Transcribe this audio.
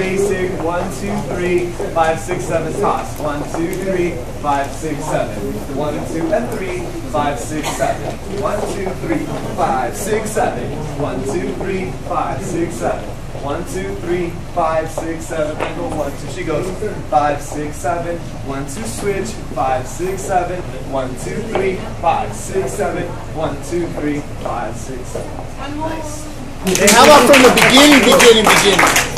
basic. One, two, three, five, six, seven, toss. One, two, three, five, six, seven. One, two, and three, five, six, seven. One, two, three, five, six, seven. One, two, three, five, six, seven. One, two, three, five, six, seven. Angle one, two. She goes five, six, seven. One, two, switch. Five, six, seven. One, two, three, five, six, seven. One, two, three, five, six, seven. Nice. And how about from the beginning, beginning, beginning?